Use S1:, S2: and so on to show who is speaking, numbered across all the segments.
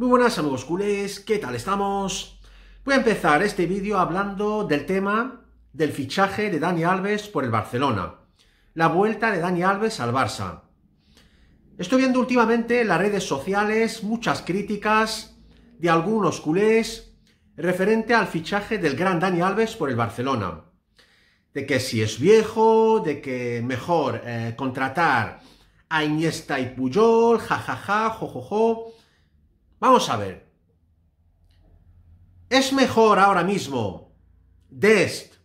S1: Muy buenas amigos culés, ¿qué tal estamos? Voy a empezar este vídeo hablando del tema del fichaje de Dani Alves por el Barcelona. La vuelta de Dani Alves al Barça. Estoy viendo últimamente en las redes sociales muchas críticas de algunos culés referente al fichaje del gran Dani Alves por el Barcelona. De que si es viejo, de que mejor eh, contratar a Iniesta y Puyol, jajaja, jojojo. Vamos a ver. ¿Es mejor ahora mismo Dest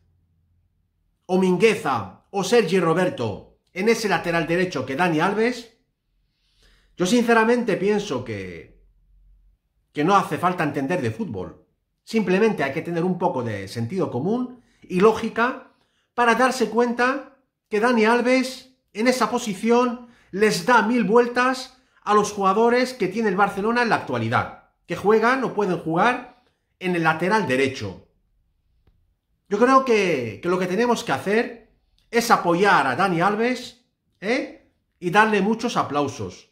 S1: o Mingueza o Sergi Roberto en ese lateral derecho que Dani Alves? Yo sinceramente pienso que, que no hace falta entender de fútbol. Simplemente hay que tener un poco de sentido común y lógica para darse cuenta que Dani Alves en esa posición les da mil vueltas a los jugadores que tiene el Barcelona en la actualidad, que juegan o pueden jugar en el lateral derecho. Yo creo que, lo que tenemos que hacer es apoyar a Dani Alves ¿eh? y darle muchos aplausos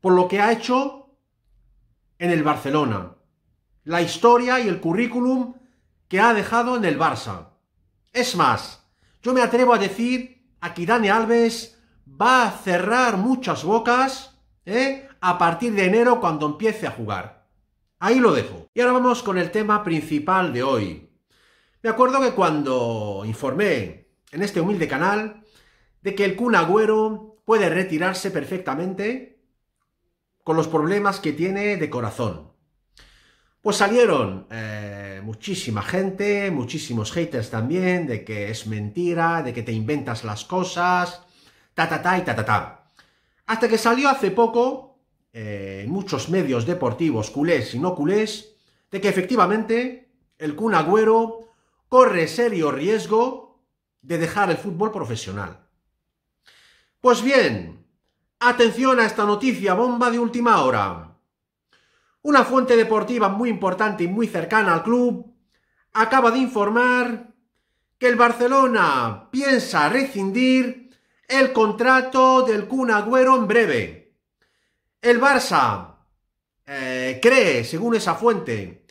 S1: por lo que ha hecho en el Barcelona, la historia y el currículum que ha dejado en el Barça. Es más, yo me atrevo a decir aquí Dani Alves va a cerrar muchas bocas ¿eh? a partir de enero cuando empiece a jugar. Ahí lo dejo. Y ahora vamos con el tema principal de hoy. Me acuerdo que cuando informé en este humilde canal de que el Kun Agüero puede retirarse perfectamente con los problemas que tiene de corazón. Pues salieron eh, muchísima gente, muchísimos haters también, de que es mentira, de que te inventas las cosas, ta y ta ta ta. Hasta que salió hace poco, eh, en muchos medios deportivos culés y no culés, de que efectivamente el Kun Agüero corre serio riesgo de dejar el fútbol profesional. Pues bien, atención a esta noticia bomba de última hora. Una fuente deportiva muy importante y muy cercana al club acaba de informar que el Barcelona piensa rescindir el contrato del Kun Agüero en breve. El Barça eh, cree, según esa fuente,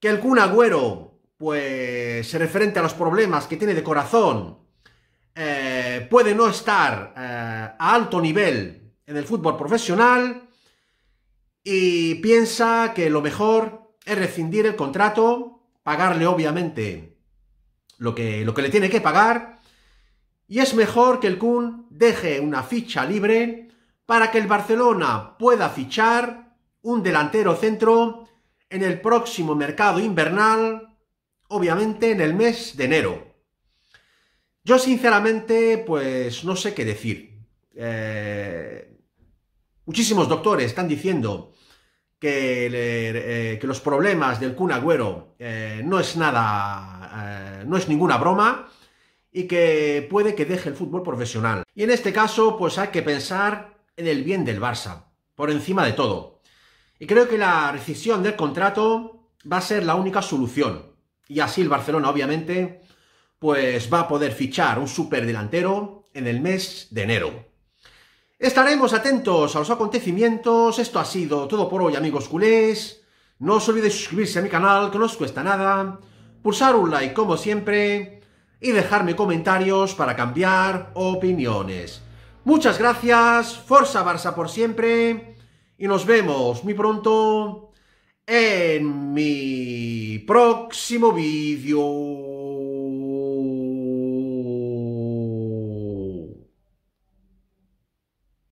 S1: que el Kun Agüero, pues referente a los problemas que tiene de corazón, eh, puede no estar eh, a alto nivel en el fútbol profesional y piensa que lo mejor es rescindir el contrato, pagarle obviamente lo que, lo que le tiene que pagar y es mejor que el Kun deje una ficha libre para que el Barcelona pueda fichar un delantero centro en el próximo mercado invernal, obviamente en el mes de enero. Yo sinceramente, pues no sé qué decir. Eh, muchísimos doctores están diciendo que, eh, que, los problemas del Kun Agüero eh, no es nada, no es ninguna broma, y que puede que deje el fútbol profesional. Y en este caso, pues hay que pensar en el bien del Barça, por encima de todo. Y creo que la rescisión del contrato va a ser la única solución. Y así el Barcelona, obviamente, pues va a poder fichar un superdelantero en el mes de enero. Estaremos atentos a los acontecimientos. Esto ha sido todo por hoy, amigos culés. No os olvidéis suscribirse a mi canal, que no os cuesta nada. Pulsar un like, como siempre y dejarme comentarios para cambiar opiniones. Muchas gracias, Forza Barça por siempre y nos vemos muy pronto en mi próximo vídeo.